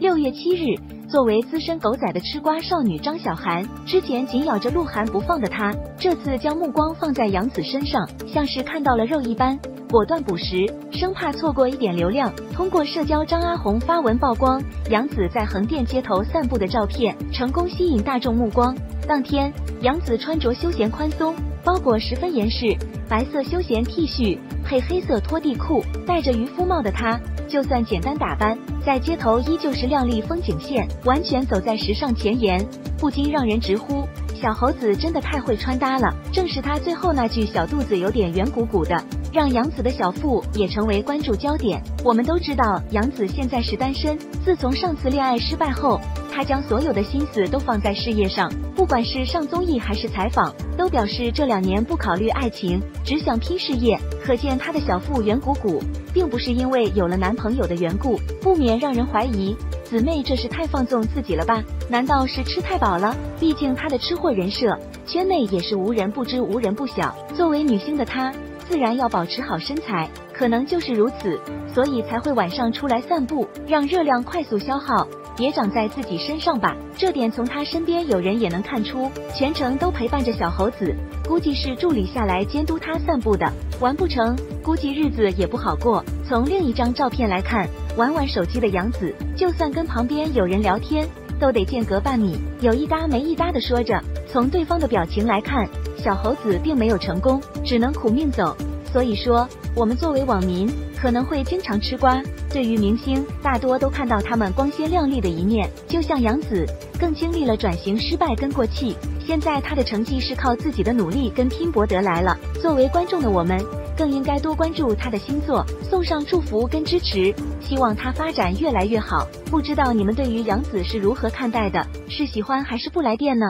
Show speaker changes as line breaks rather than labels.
六月七日，作为资深狗仔的吃瓜少女张小涵，之前紧咬着鹿晗不放的她，这次将目光放在杨紫身上，像是看到了肉一般，果断捕食，生怕错过一点流量。通过社交，张阿红发文曝光杨紫在横店街头散步的照片，成功吸引大众目光。当天，杨紫穿着休闲宽松，包裹十分严实，白色休闲 T 恤配黑色拖地裤，戴着渔夫帽的她。就算简单打扮，在街头依旧是靓丽风景线，完全走在时尚前沿，不禁让人直呼小猴子真的太会穿搭了。正是他最后那句小肚子有点圆鼓鼓的，让杨紫的小腹也成为关注焦点。我们都知道杨紫现在是单身，自从上次恋爱失败后，她将所有的心思都放在事业上，不管是上综艺还是采访，都表示这两年不考虑爱情，只想拼事业。可见她的小腹圆鼓鼓。并不是因为有了男朋友的缘故，不免让人怀疑姊妹这是太放纵自己了吧？难道是吃太饱了？毕竟她的吃货人设，圈内也是无人不知无人不晓。作为女星的她，自然要保持好身材，可能就是如此，所以才会晚上出来散步，让热量快速消耗，也长在自己身上吧。这点从他身边有人也能看出，全程都陪伴着小猴子。估计是助理下来监督他散步的，完不成，估计日子也不好过。从另一张照片来看，玩玩手机的杨子，就算跟旁边有人聊天，都得间隔半米，有一搭没一搭的说着。从对方的表情来看，小猴子并没有成功，只能苦命走。所以说，我们作为网民，可能会经常吃瓜。对于明星，大多都看到他们光鲜亮丽的一面，就像杨子，更经历了转型失败跟过气。现在他的成绩是靠自己的努力跟拼搏得来了。作为观众的我们，更应该多关注他的星座，送上祝福跟支持，希望他发展越来越好。不知道你们对于杨紫是如何看待的？是喜欢还是不来电呢？